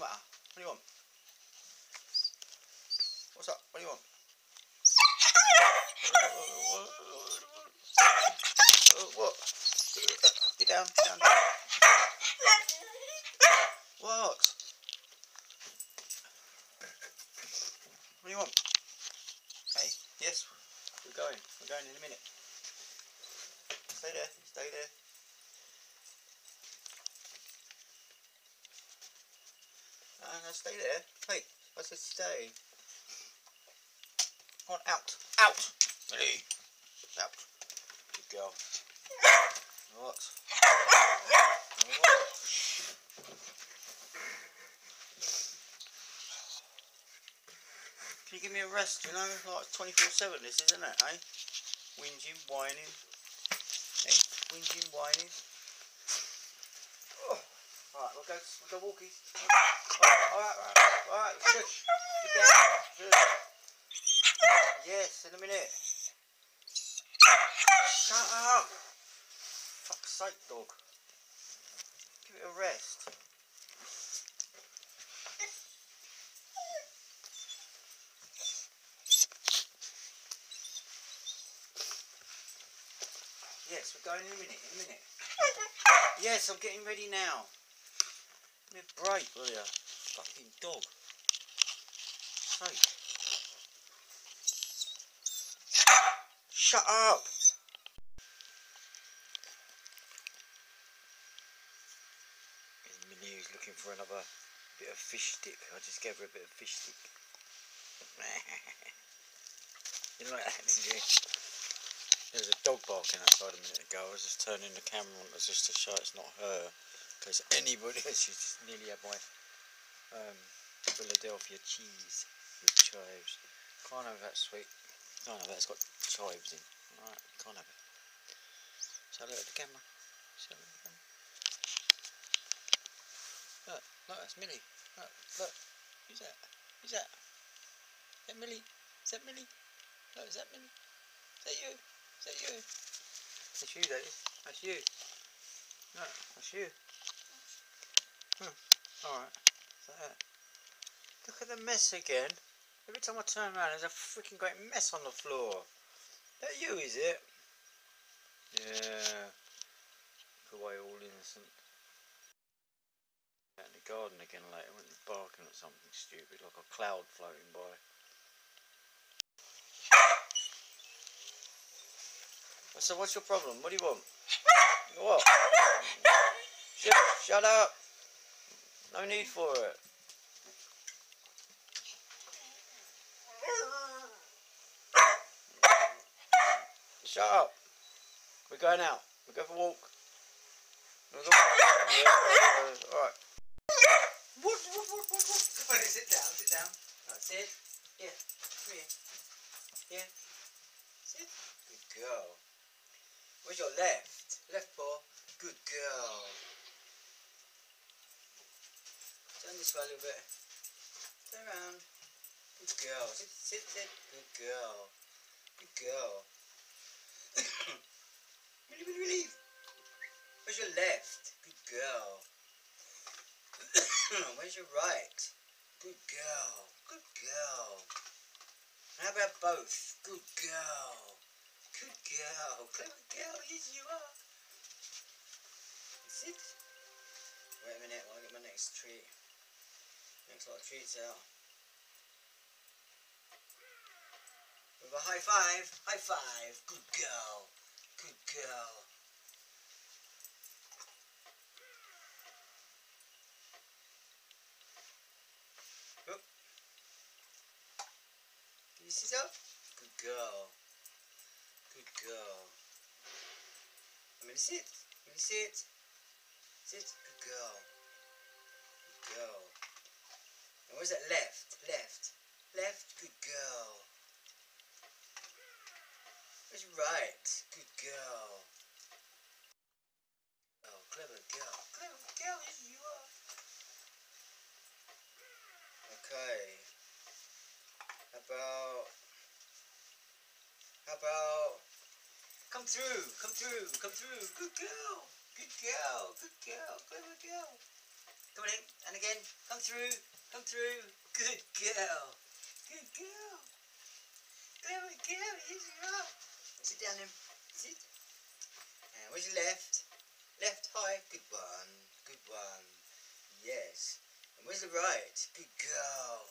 the matter? What do you want? What's up? What do you want? What? Get down, down. What do you want? Hey, yes, we're going. We're going in a minute. Stay there, stay there. Uh, stay there. Hey, I said stay. Come on, out. Out! Hey. Out. Good girl. What? What? Can you give me a rest, you know? Like 24-7 this, isn't it, eh? Whinging, whining. Eh? Whinging, whining. Alright, we'll go, we'll go walkies. Alright, alright, alright, alright, shush. Get down, shush. Yes, in a minute. Shut up! Fuck's sake, dog. Give it a rest. Yes, we're going in a minute, in a minute. Yes, I'm getting ready now. Give me a break, will ya? Fucking dog. Sake. Shut up! Minnie was looking for another bit of fish stick. I just gave her a bit of fish stick. you like that, did you? There was a dog barking outside a minute ago. I was just turning the camera on just to show it's not her. In case anybody, she's nearly had my um, Philadelphia cheese with chives. Can't have that sweet. Can't have that. It's got chives in. Alright, can't have it. Show look at the camera. Show look at the camera. Look, look, that's Millie. Look, look. Who's that? Who's that? Is that Millie? Is that Millie? Look, is that Millie? Is that you? Is that you? That's you, that is. That's you. No, that's you. Hmm. Alright. It? Look at the mess again. Every time I turn around, there's a freaking great mess on the floor. That you, is it? Yeah. Look away all innocent. Out in the garden again later, went barking at something stupid, like a cloud floating by. So what's your problem? What do you want? What? Shut, shut up. No need for it. Shut up. We're going out. We go for a walk. We'll go yeah, uh, Alright. What, what, what, what, what? Come sit down, sit down. Right, sit. Here. Come here. Here. Sit. Good girl. Where's your left? Left paw. Good girl. Turn this way a little bit. Turn around. Good girl. Sit, sit, sit. Good girl. Good girl. really, really, really. Where's your left? Good girl. Where's your right? Good girl. Good girl. How about both? Good girl. Good girl. Clever girl. Yes, you are. Sit. Wait a minute while I get my next treat. Lot of treats out. With a high five. High five. Good girl. Good girl. Oop. Can you sit up? Good girl. Good girl. I'm gonna sit. I'm gonna sit. Sit. Good girl. Good girl. And where's that left? Left. Left. Good girl. Where's right? Good girl. Oh, clever girl. Clever girl, yes you are. Okay. How about... How about... Come through, come through, come through. Good girl. Good girl, good girl, clever girl. Come in. And again. Come through. Come through. Good girl. Good girl. Clever girl. Yes, you are. Sit down then. Sit. And where's your left? Left high. Good one. Good one. Yes. And where's the right? Good girl.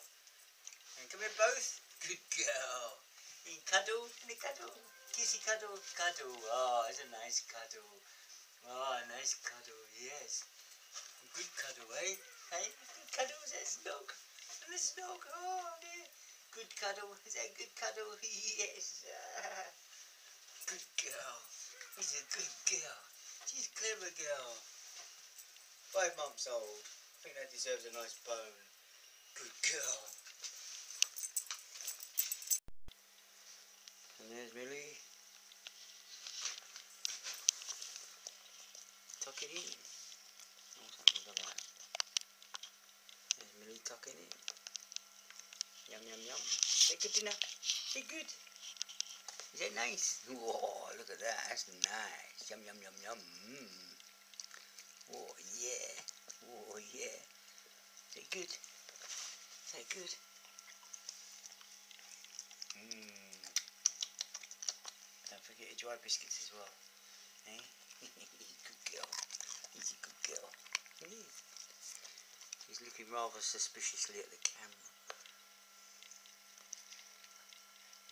And come here both. Good girl. And cuddle. And cuddle. Kissy cuddle. Cuddle. Oh, it's a nice cuddle. Oh, nice cuddle. Yes. Good cuddle, eh? Hey, cuddle. Is that snog? And the. Oh, dear. Good cuddle. Is that a good cuddle? Yes. Good girl. She's a good girl. She's a clever girl. Five months old. I think that deserves a nice bone. Good girl. And there's Millie. Tuck it in. Oh, something like that. Millie tucking in. Yum yum yum. Say good dinner. Say good. Is that nice? Whoa, look at that. That's nice. Yum yum yum yum. Mmm. Oh yeah. Oh yeah. Say good. Say good. Mmm. Don't forget your dry biscuits as well. Eh? good girl. He's a good girl. He is. He's looking rather suspiciously at the camera.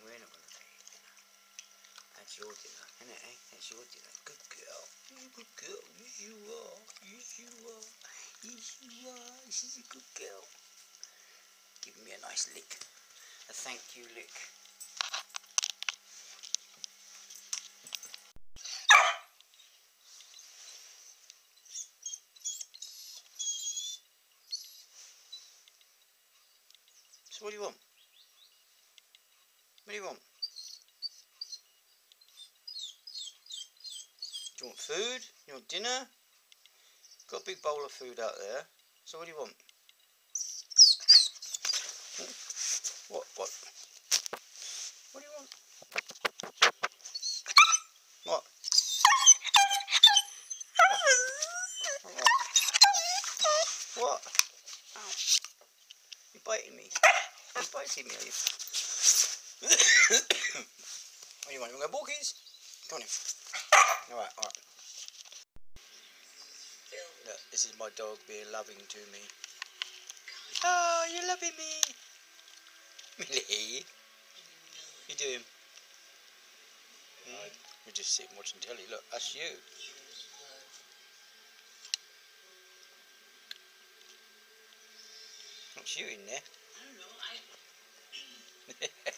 We're not going to pay you dinner. That's your dinner, isn't it, eh? That's your dinner. Good girl. Good girl. Yes, you are. Yes, you are. Yes, you are. She's a good girl. Give me a nice lick. A thank you lick. So what do you want? What do you want? Do you want food? You want dinner? Got a big bowl of food out there. So what do you want? What? What? What do you want? What? What? Ow. You're biting me. You're biting me, are you? Do you want? To go on in. Alright, alright. Look, this is my dog being loving to me. Oh, you're loving me. Millie. You doing? Hmm? We're just sitting watching telly. Look, that's you. What's you in there? I don't know. I,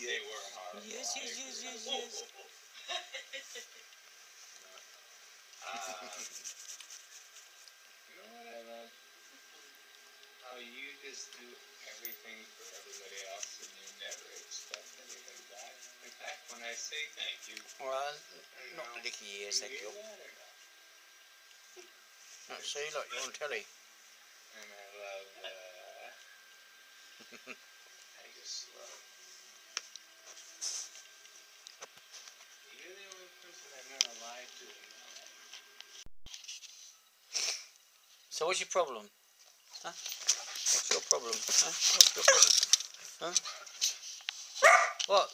they were horrible. Yes, yes, yes, yes, yes. Um, you know what I love? How you just do everything for everybody else and you never expect anything back. In fact, when I say thank you, Well, not licky ears, thank you. hear that or not? Not see, look, you're on telly. And I love, uh, I just love. You're the only person I've never lied to in my life. So what's your problem? Huh? What's your problem? Huh? What's your problem? Huh? What?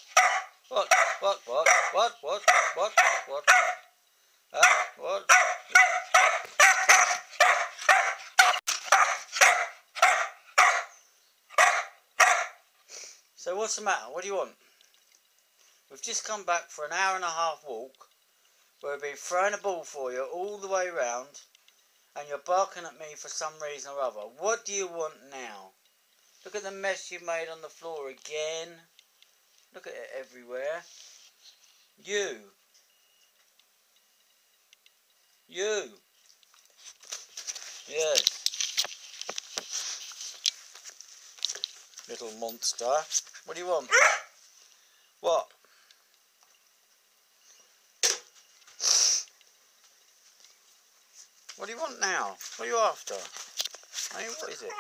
What? What? What? What? What? What? What? Huh? What? So what's the matter? What do you want? We've just come back for an hour and a half walk. We've been throwing a ball for you all the way round and you're barking at me for some reason or other. What do you want now? Look at the mess you made on the floor again. Look at it everywhere. You. You. Yes. Little monster. What do you want? what? What do you want now? What are you after? Hey, what is it?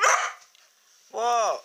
What?